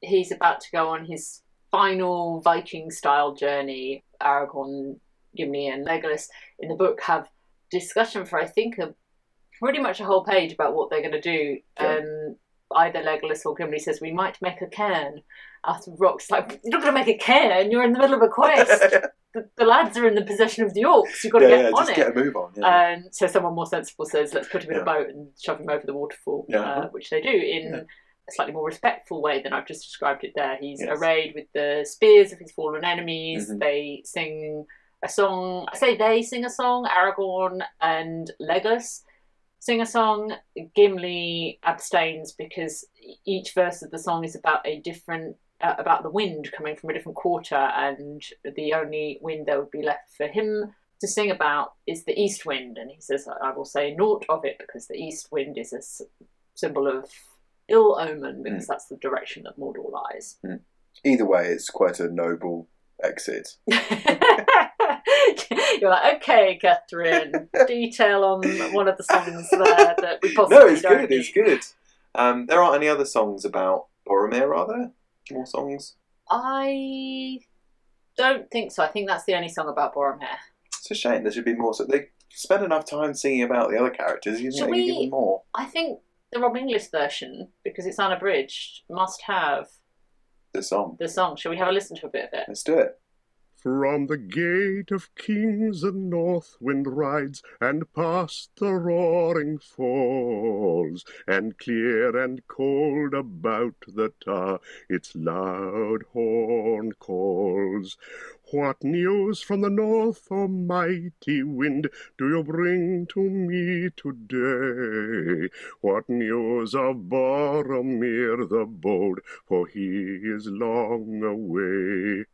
he's about to go on his final Viking style journey. Aragorn, Gimli, and Legolas in the book have discussion for I think a pretty much a whole page about what they're going to do. Okay. Um, either Legolas or Gimli says we might make a cairn out of rocks. Like you're not going to make a cairn. You're in the middle of a quest. the, the lads are in the possession of the orcs. You've got to get yeah, on just it. get a move on. Yeah. And so someone more sensible says, let's put him in Yeah. a boat and shove him over the waterfall, Yeah. uh, which they do in Yeah. A slightly more respectful way than I've just described it there. He's Yes. arrayed with the spears of his fallen enemies. Mhm. They sing a song. I say they sing a song, Aragorn and Legolas sing a song. Gimli abstains because each verse of the song is about a different. Uh, about the wind coming from a different quarter, and the only wind there would be left for him to sing about is the east wind, and he says, "I will say naught of it because the east wind is a s- symbol of ill omen because that's the direction that Mordor lies." Either way, it's quite a noble exit. You're like, okay, Catherine, detail on one of the songs there that we possibly No, it's don't good. It's good. Um, there aren't any other songs about Boromir, are there? More songs? I don't think so. I think that's the only song about Boromir. It's a shame. There should be more. So they spend enough time singing about the other characters. You Shall know, you give we- them more. I think the Rob Inglis version, because it's unabridged, must have The song. the song. Shall we have a listen to a bit of it? Let's do it. From the gate of kings the north wind rides, and past the roaring falls, and clear and cold about the tower its loud horn calls. What news from the north, O mighty wind, do you bring to me today? What news of Boromir the bold, for he is long away?